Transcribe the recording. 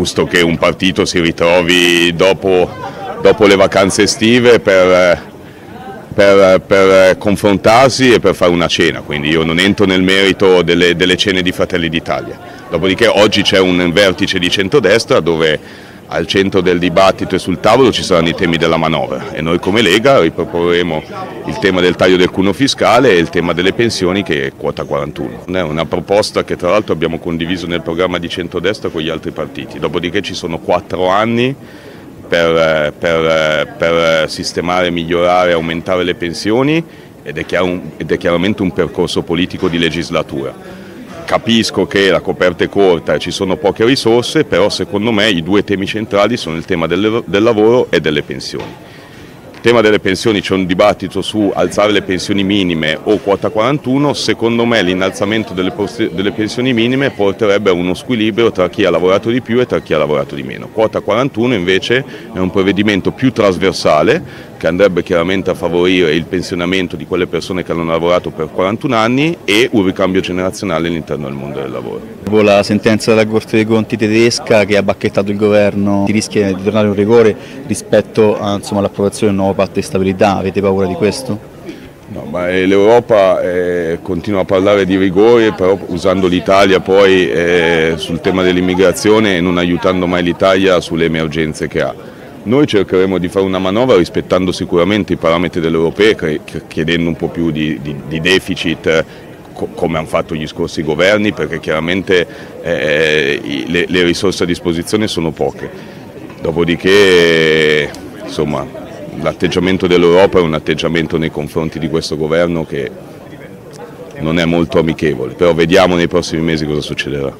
Giusto che un partito si ritrovi dopo, dopo le vacanze estive per, per, per, confrontarsi e per fare una cena, quindi io non entro nel merito delle, delle cene di Fratelli d'Italia. Dopodiché oggi c'è un vertice di centrodestra dove al centro del dibattito e sul tavolo ci saranno i temi della manovra e noi come Lega riproporremo il tema del taglio del cuno fiscale e il tema delle pensioni che è quota 41. È una proposta che tra l'altro abbiamo condiviso nel programma di centrodestra con gli altri partiti, dopodiché ci sono quattro anni per, per, per sistemare, migliorare, aumentare le pensioni ed è, chiaro, ed è chiaramente un percorso politico di legislatura capisco che la coperta è corta e ci sono poche risorse, però secondo me i due temi centrali sono il tema del, del lavoro e delle pensioni. Il tema delle pensioni c'è un dibattito su alzare le pensioni minime o quota 41, secondo me l'innalzamento delle, delle, pensioni minime porterebbe a uno squilibrio tra chi ha lavorato di più e tra chi ha lavorato di meno. Quota 41 invece è un provvedimento più trasversale che andrebbe chiaramente a favorire il pensionamento di quelle persone che hanno lavorato per 41 anni e un ricambio generazionale all'interno del mondo del lavoro. La sentenza della Corte dei Conti tedesca che ha bacchettato il governo, si rischia di tornare un rigore rispetto all'approvazione un nuovo patto di stabilità, avete paura di questo? No, L'Europa eh, continua a parlare di rigore, però usando l'Italia poi eh, sul tema dell'immigrazione e non aiutando mai l'Italia sulle emergenze che ha. Noi cercheremo di fare una manovra rispettando sicuramente i parametri dell'Europea, chiedendo un po' più di, di, di deficit come hanno fatto gli scorsi governi, perché chiaramente eh, le, le, risorse a disposizione sono poche. Dopodiché l'atteggiamento dell'Europa è un atteggiamento nei confronti di questo governo che non è molto amichevole, però vediamo nei prossimi mesi cosa succederà.